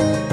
Bye.